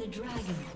the dragon.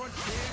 Frontier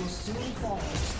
will soon fall.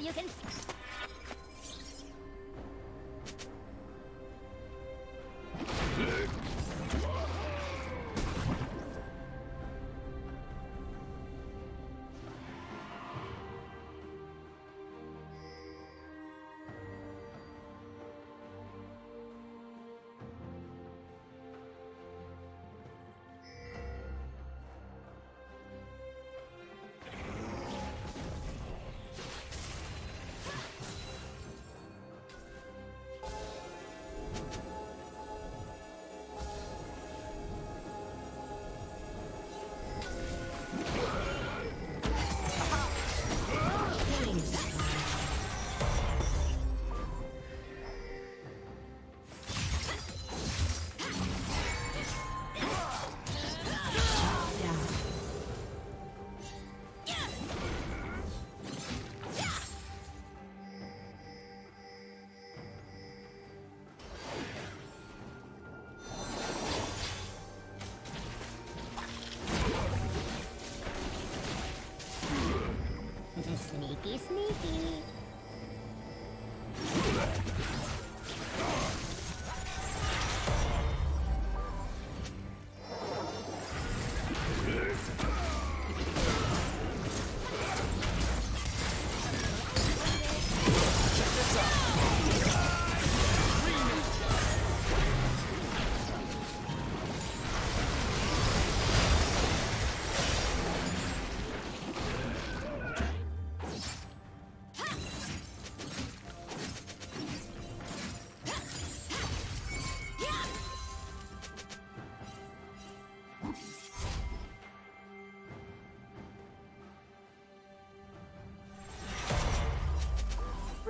You can.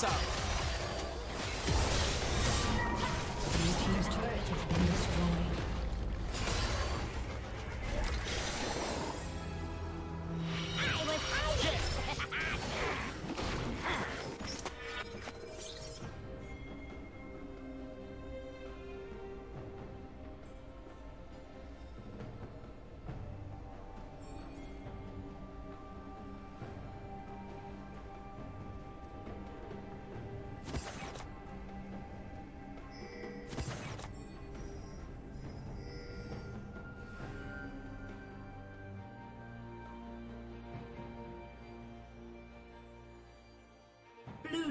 Check this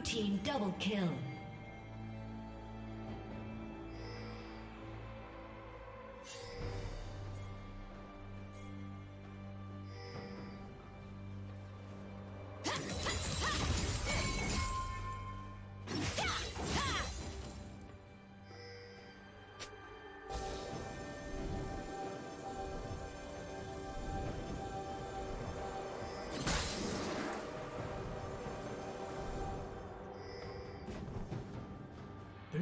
team double kill.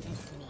Kill.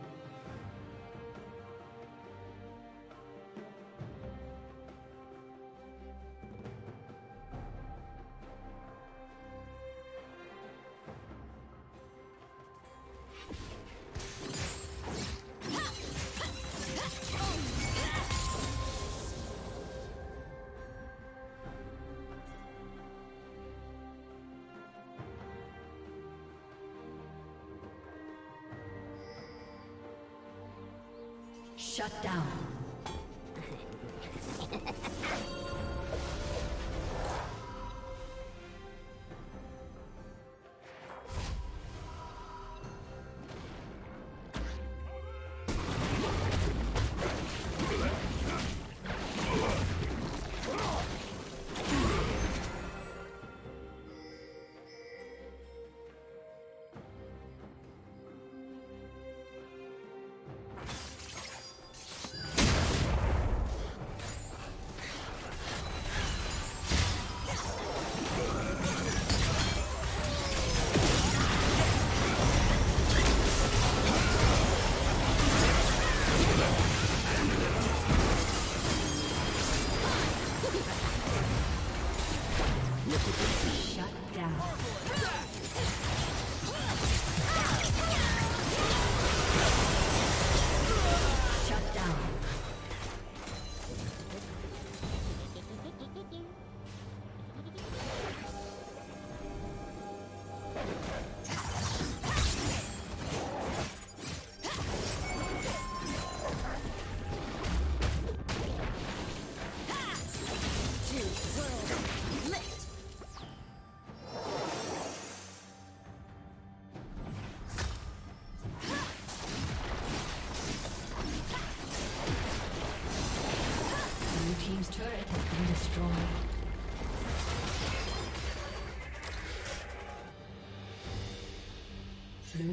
Shut down.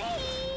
me!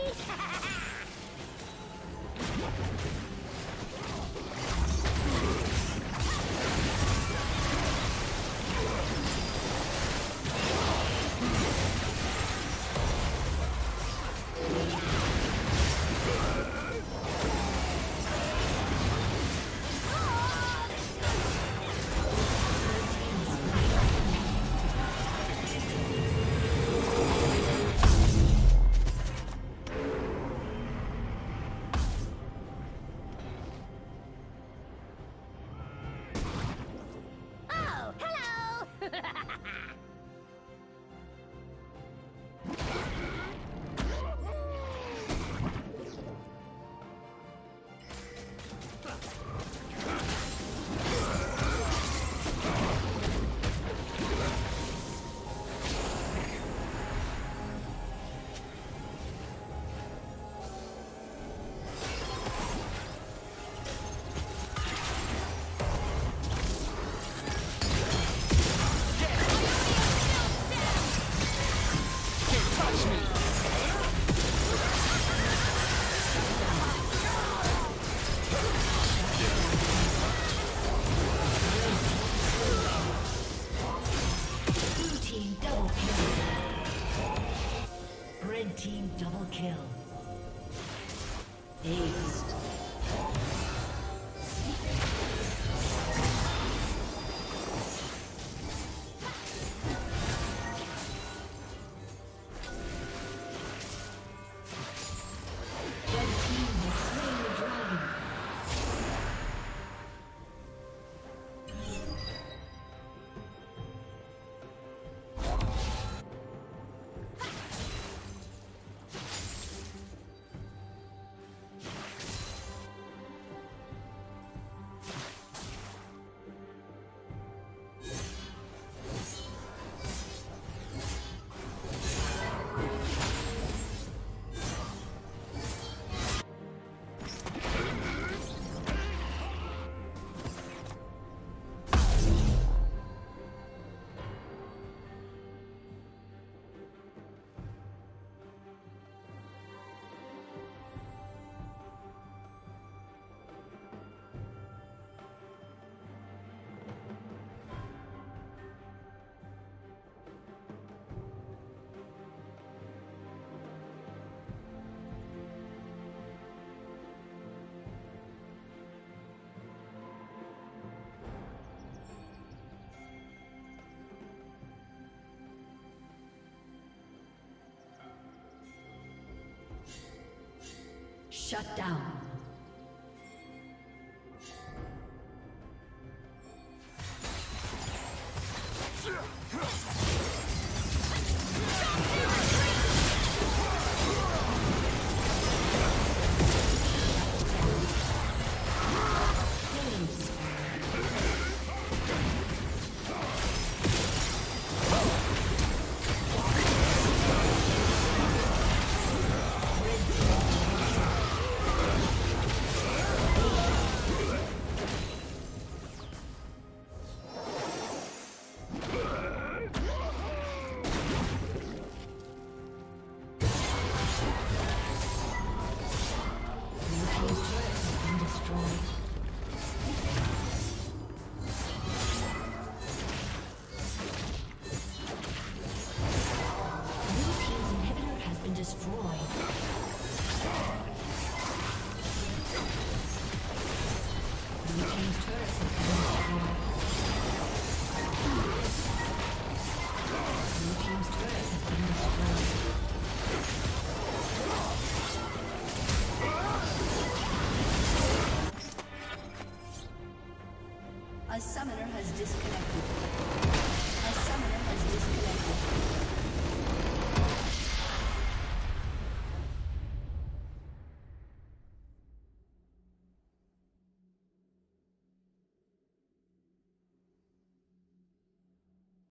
Shut down.